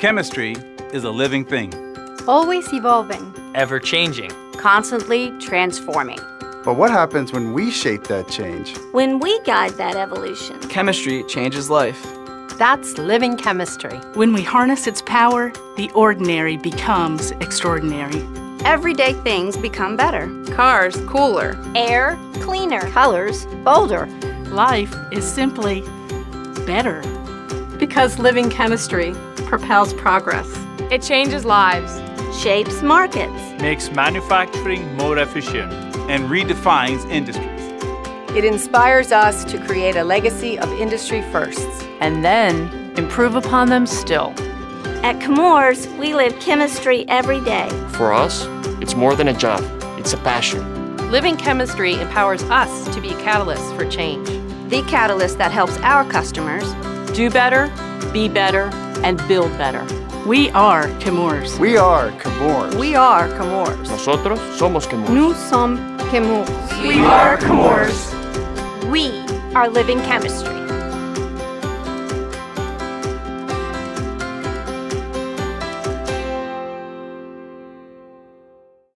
Chemistry is a living thing. Always evolving. Ever changing. Constantly transforming. But what happens when we shape that change? When we guide that evolution. Chemistry changes life. That's living chemistry. When we harness its power, the ordinary becomes extraordinary. Everyday things become better. Cars cooler. Air cleaner. Colors bolder. Life is simply better. Because living chemistry propels progress. It changes lives. Shapes markets. Makes manufacturing more efficient. And redefines industries. It inspires us to create a legacy of industry firsts. And then improve upon them still. At Chemours, we live chemistry every day. For us, it's more than a job, it's a passion. Living chemistry empowers us to be a catalyst for change. The catalyst that helps our customers do better, be better, and build better. We are Chemours. We are Chemours. We are Chemours. Nosotros somos Chemours. Nous sommes Chemours. We are Chemours. We are living chemistry.